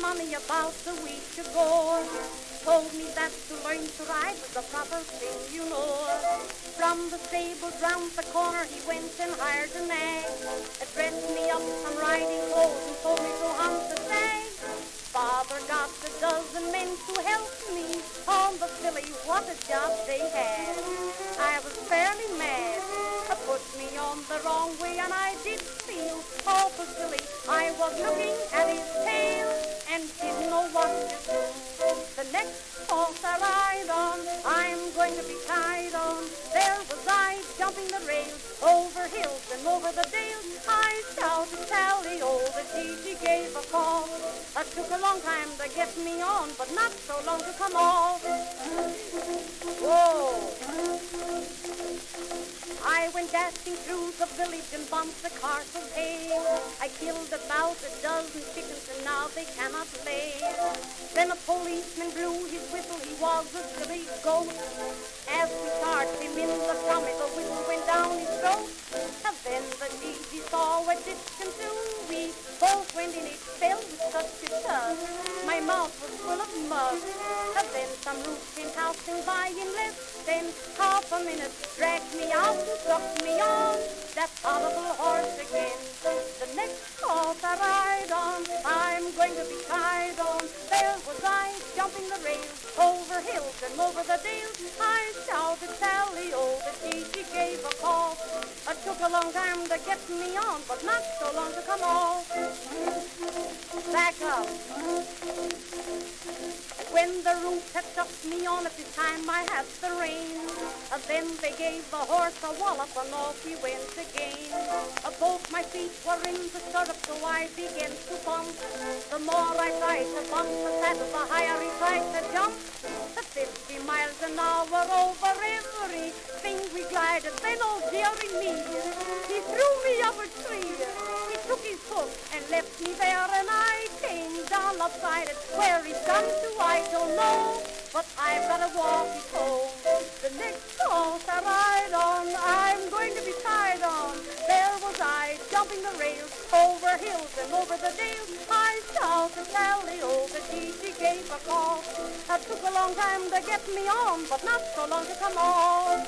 money about a week ago. Told me that to learn to ride was the proper thing, you know. From the stables round the corner he went and hired a nag. It dressed me up some riding clothes and told me to hunt the stag. Father got a dozen men to help me on the filly. What a job they had. I was fairly mad. Put me on the wrong way and I did feel awful silly. I was looking at his tail and didn't know what to do. The next horse I ride on, I'm going to be tied on. There was I jumping the rails over hills and over the dales. I shouted Sally, oh, the gee-gee gave a call. It took a long time to get me on, but not so long to come off. Whoa! I went dashing through the village and bumped the cart of. I killed about a dozen chickens and now they cannot lay. Then a policeman blew his whistle, he was a silly goat. As we charged him in the stomach, the whistle went down his throat. And then the gee-gee saw what it can do. We both went in it, fell with such a thud. My mouth was full of mud. And then some roof came passing by in less than half a minute, dragged me out and took me on that horrible horse again. The next horse I ride on, I'm going to be tied on. There was I, jumping the rails, over hills and over the dales. I shouted Sally, oh, the she gave a call. It took a long time to get me on, but not so long to come off. Back up. When the roof had tucked me on at the time I had the rein, and then they gave the horse a wallop and off he went again. Both my feet were in the stirrup, so I began to bump. The more I tried to bump the saddle, the higher he tried to jump. The 50 miles an hour over everything we glided, then oh, old dearie me, he threw me up a tree. He took his hook and left me there, and I Where he's gone to, I don't know, but I've got to walk it home. The next horse I ride on, I'm going to be tied on. There was I, jumping the rails, over hills and over the dales. I shouted Sally, oh, the gee-gee gave a call. It took a long time to get me on, but not so long to come off.